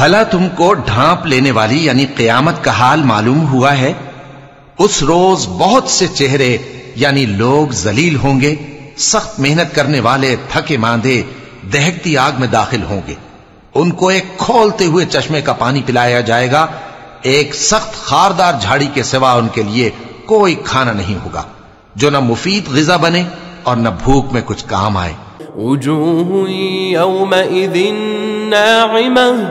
بھلا تم کو ڈھانپ لینے والی یعنی قیامت کا حال معلوم ہوا ہے، اس روز بہت سے چہرے یعنی لوگ ذلیل ہوں گے، سخت محنت کرنے والے تھکے ماندے دہکتی آگ میں داخل ہوں گے۔ ان کو ایک کھولتے ہوئے چشمے کا پانی پلایا جائے گا، ایک سخت خاردار جھاڑی کے سوا ان کے لیے کوئی کھانا نہیں ہوگا۔ جو نہ مفید غذا بنے اور نہ بھوک میں کچھ کام آئے۔ وجوه يومئذ ناعمة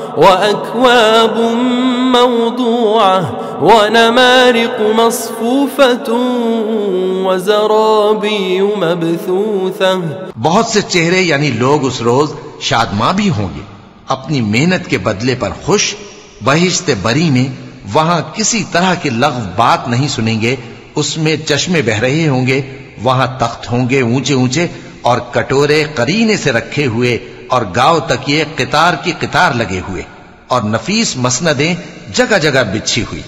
وأكواب موضوعة ونمارق مصفوفة وزرابي مبثوثة. بہت سے چہرے یعنی لوگ اس روز شادماں بھی ہوں گے. اپنی محنت کے بدلے پر خوش، بہشت بری میں وہاں کسی طرح کی لغو بات نہیں سنیں گے، اس میں چشمے بہ رہے ہوں گے، وہاں تخت ہوں گے اونچے اونچے اور کٹورے قرینے سے رکھے ہوئے اور گاؤ تک یہ قطار کی قطار لگے ہوئے اور نفیس مسندیں جگہ جگہ بچھی ہوئی۔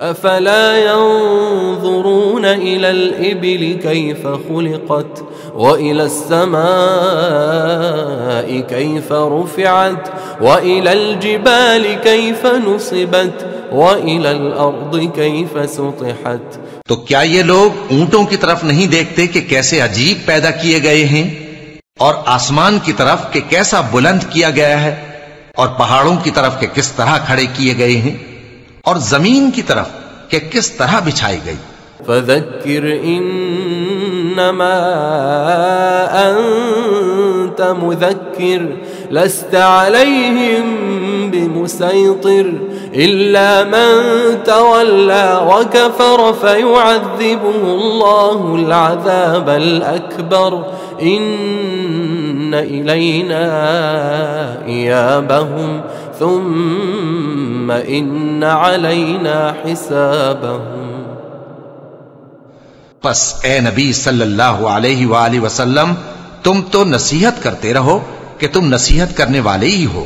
أفلا ينظرون إلى الإبل كيف خلقت وإلى السماء كيف رفعت وإلى الجبال كيف نصبت وإلى الأرض كيف سطحت۔ تو کیا یہ لوگ اونٹوں کی طرف نہیں دیکھتے کہ کیسے عجیب پیدا کیے گئے ہیں؟ اور آسمان کی طرف کہ کیسا بلند کیا گیا ہے اور پہاڑوں کی طرف کہ کس طرح کھڑے کیے گئے ہیں اور زمین کی طرف کہ کس طرح بچھائی گئی۔ فذکر انما انت مذکر لست عليهم بمسيطر إلا من تولى وكفر فيعذبه الله العذاب الأكبر. إن إلينا إيابهم ثم إن علينا حسابهم. پس اے نبی صلی اللہ علیہ وآلہ وسلم تم تو نصیحت کرتے رہو کہ تم نصیحت کرنے والے ہی ہو۔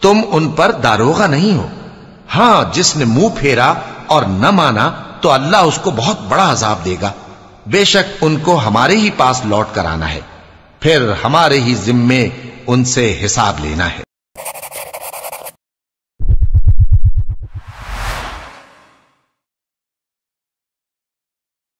تم ان پر داروغہ نہیں ہو۔ ہاں جس نے منہ پھیرا اور نہ مانا تو اللہ اس کو بہت بڑا عذاب دے گا۔ بے شک ان کو ہمارے ہی پاس لوٹ کر آنا ہے۔ پھر ہمارے ہی ذمے ان سے حساب لینا ہے۔